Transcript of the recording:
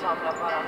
Сам аппарат.